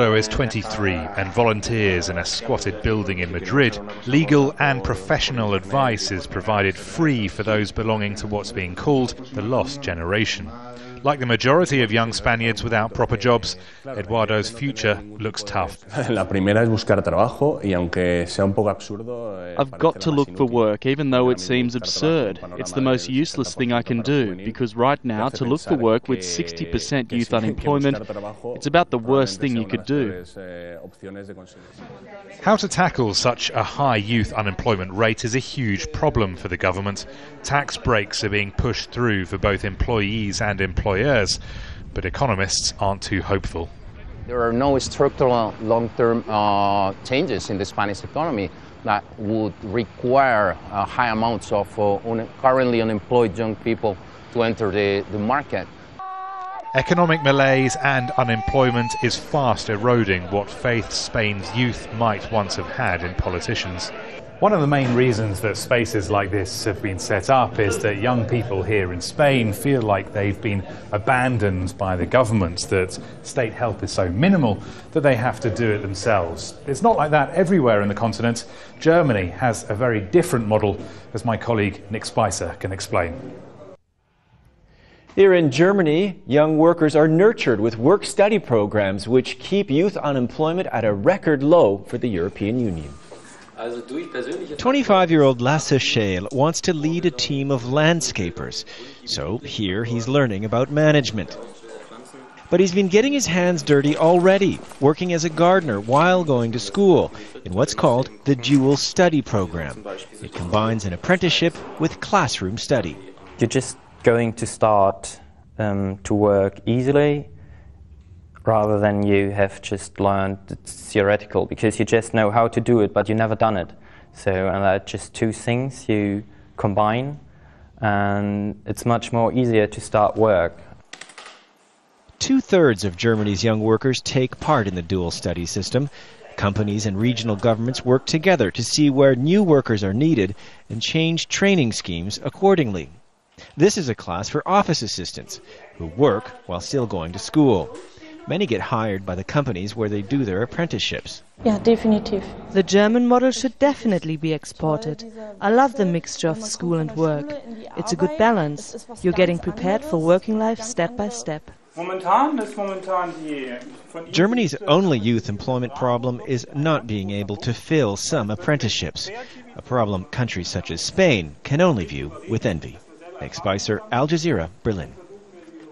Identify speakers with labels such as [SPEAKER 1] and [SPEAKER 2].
[SPEAKER 1] Eduardo is 23 and volunteers in a squatted building in Madrid. Legal and professional advice is provided free for those belonging to what's being called the lost generation. Like the majority of young Spaniards without proper jobs, Eduardo's future looks tough.
[SPEAKER 2] La primera es buscar trabajo y aunque sea un poco absurdo. eh,
[SPEAKER 3] I've got to look for work, even though it seems absurd. It's the most useless thing I can do, because right now, to look for work with 60% youth unemployment, it's about the worst thing you could
[SPEAKER 2] de
[SPEAKER 3] do.
[SPEAKER 2] las peores, eh, opciones de conseguir.
[SPEAKER 1] How to tackle such a high youth unemployment rate is a huge problem for the government. Tax breaks are being pushed through for both employees and employers, but economists aren't too hopeful.
[SPEAKER 4] There are no structural long-term uh, changes in the Spanish economy that would require uh, high amounts of uh, un- currently unemployed young people to enter the, the market.
[SPEAKER 1] Economic malaise and unemployment is fast eroding what faith Spain's youth might once have had in politicians.
[SPEAKER 5] One of the main reasons that spaces like this have been set up is that young people here in Spain feel like they've been abandoned by the government, that state help is so minimal that they have to do it themselves. It's not like that everywhere in the continent. Germany has a very different model, as my colleague Nick Spicer can explain.
[SPEAKER 6] Here in Germany, young workers are nurtured with work study programs which keep youth unemployment at a record low for the European Union.
[SPEAKER 7] 25 year old Lasse Scheel wants to lead a team of landscapers, so here he's learning about management. But he's been getting his hands dirty already, working as a gardener while going to school in what's called the Dual Study Program. It combines an apprenticeship with classroom study.
[SPEAKER 8] you're just going to start um, to work easily rather than you have just learned it's theoretical because you just know how to do it but you never done it so and that just two things you combine and it's much more easier to start work
[SPEAKER 7] Two thirds of Germany's young workers take part in the dual study system. Companies and regional governments work together to see where new workers are needed and change training schemes accordingly. This is a class for office assistants who work while still going to school. Many get hired by the companies where they do their apprenticeships.
[SPEAKER 9] Yeah, definitiv.
[SPEAKER 10] The German model should definitely be exported. I love the mixture of school and work. It's a good balance. You're getting prepared for working life step by step.
[SPEAKER 7] Germany's only youth employment problem is not being able to fill some apprenticeships, a problem countries such as Spain can only view with envy. Nick Spicer, Al Jazeera, Berlin.